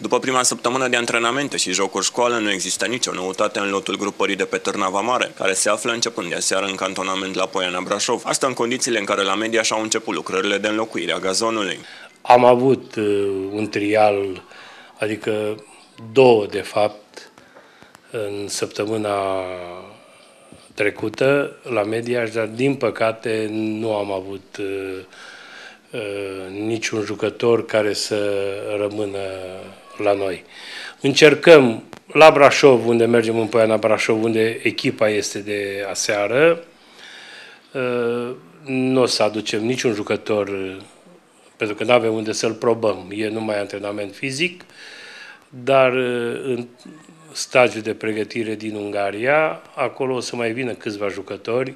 După prima săptămână de antrenamente și jocuri școală, nu există nicio noutate în lotul grupării de pe Târnava Mare, care se află începând de aseară în cantonament la Poiana Brașov. Asta în condițiile în care la media și-au început lucrările de înlocuire a gazonului. Am avut uh, un trial, adică două de fapt, în săptămâna trecută la Mediaș, dar din păcate nu am avut uh, uh, niciun jucător care să rămână la noi. Încercăm la Brașov, unde mergem în Poiana Brașov, unde echipa este de aseară, uh, nu o să aducem niciun jucător pentru că nu avem unde să-l probăm. E numai antrenament fizic, dar uh, în stagiul de pregătire din Ungaria, acolo o să mai vină câțiva jucători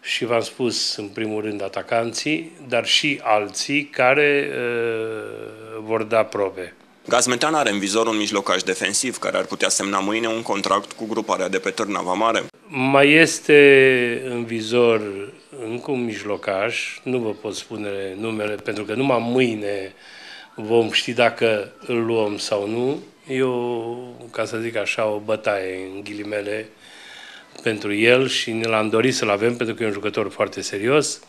și v-am spus în primul rând atacanții, dar și alții care uh, vor da probe. Gazmetan are în vizor un mijlocaș defensiv care ar putea semna mâine un contract cu gruparea de pe Târnava Mare. Mai este în vizor încă un mijlocaș, nu vă pot spune numele, pentru că numai mâine vom ști dacă îl luăm sau nu. Eu, ca să zic așa, o bătaie în ghilimele pentru el și ne l-am dorit să-l avem pentru că e un jucător foarte serios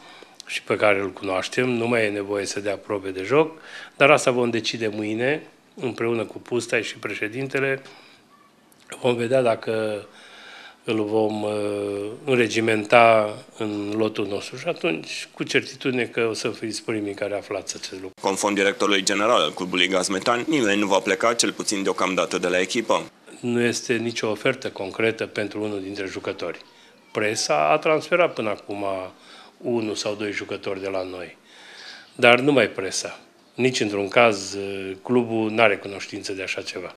și pe care îl cunoaștem, nu mai e nevoie să dea probe de joc, dar asta vom decide mâine împreună cu Pustai și președintele, vom vedea dacă îl vom uh, înregimenta în lotul nostru și atunci cu certitudine că o să fiți primii care aflați acest lucru. Conform directorului general al clubului Gazmetan, nimeni nu va pleca cel puțin deocamdată de la echipă. Nu este nicio ofertă concretă pentru unul dintre jucători. Presa a transferat până acum unul sau doi jucători de la noi, dar nu mai presa. Nici într-un caz clubul nu are cunoștință de așa ceva.